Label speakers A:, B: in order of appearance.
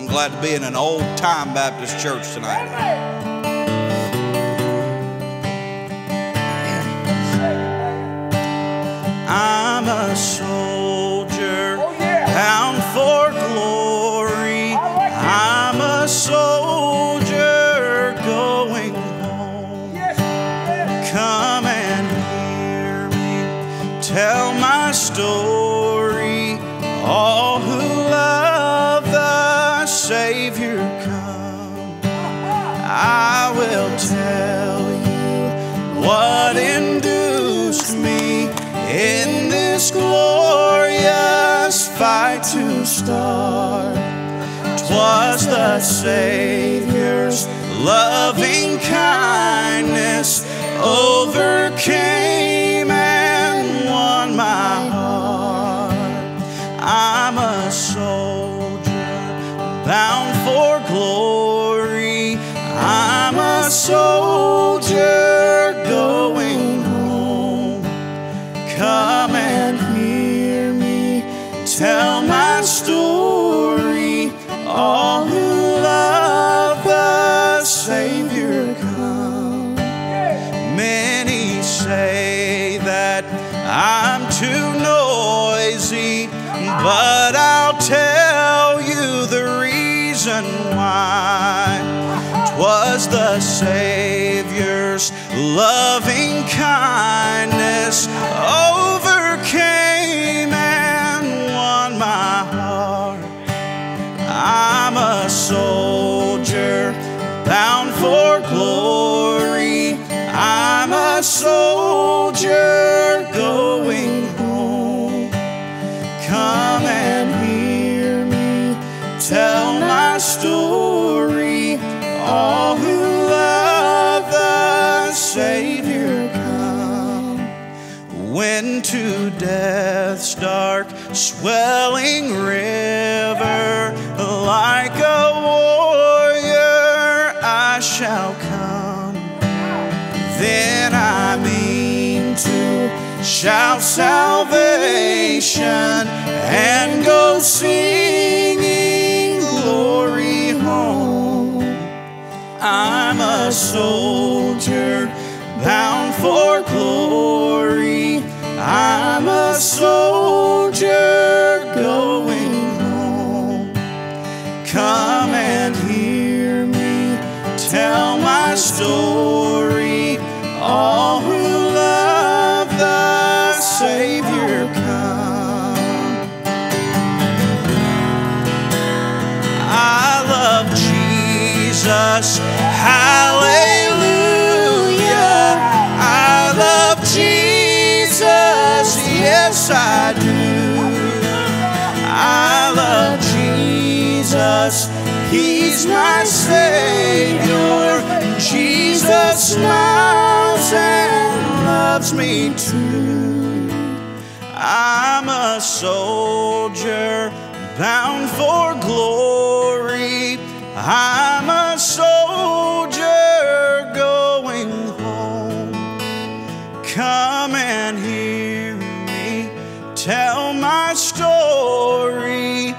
A: I'm glad to be in an old time Baptist church tonight. I'm a soldier bound for glory. I'm a soldier going home. Come and hear me tell my story. All Savior come. I will tell you what induced me in this glorious fight to start. Twas the Savior's loving kindness story. All who love the Savior come. Many say that I'm too noisy, but I'll tell you the reason why. 'Twas the Savior's loving kindness overcame soldier going home. Come and hear me tell my story. All who love the Savior come. When to death's dark, swelling river, like a warrior, I shall come. Then I to shout salvation and go singing glory home. I'm a soldier bound for glory. I'm a soldier going home. Come and hear me tell my story. Jesus. Hallelujah. I love Jesus. Yes, I do. I love Jesus. He's my Savior. Jesus smiles and loves me too. I'm a soldier bound for glory. I'm can hear me tell my story.